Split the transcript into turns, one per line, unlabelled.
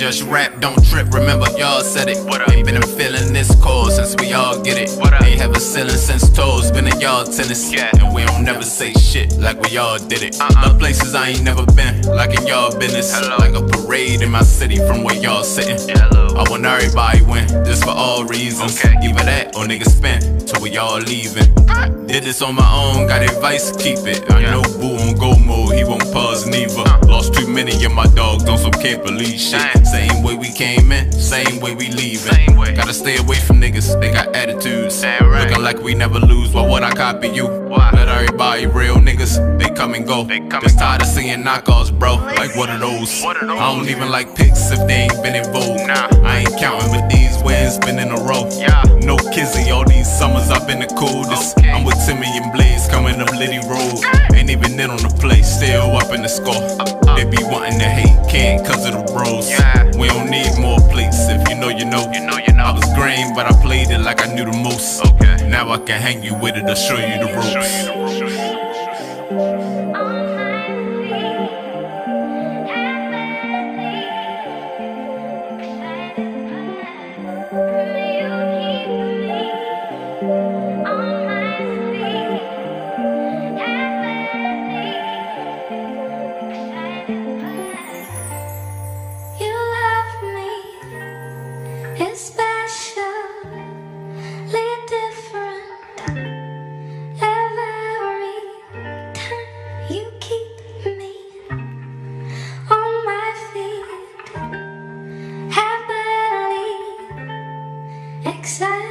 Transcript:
just rap, don't trip. Remember, y'all said it. What up? Ain't been feeling this cold since we all get it. What up? Ain't a ceiling since toes, been in y'all tennis. Yeah. And we don't never say shit like we all did it. Uh-uh. The places I ain't never been, like in y'all business. Hello. Like a parade in my city from where y'all sitting. Hello. I want everybody win, this for all reasons. Okay. Either that or niggas spend till we all leaving. Did this on my own, got advice, keep it. I yeah. know Boo on go mode, he won't pause neither. Uh. Lost too many of my dogs on some can't believe shit. Dang. Same way we came in, same way we leaving. Way. Gotta stay away from niggas, they got attitudes. Right. Like we never lose, why would I copy you? Why? Let everybody real niggas, they come and go. They come Just tired of seeing knockoffs, bro. Like what are those? What are those? I don't even like picks if they ain't been in vogue. Nah. I ain't counting, but these wins been in a row. Yeah. No kizzy, all these summers I've been the coolest. Okay. I'm with Timmy and Blaze coming up Liddy Road. Ain't even in on the play, still up in the score. Uh, uh. They be wanting to hate, can't cause of the bros. We don't need more plates, if you know, you know. You know, you know. I was green, but I played it like I knew the most. Oh. Okay. Now I can hang you with it to show you the ropes.
Excited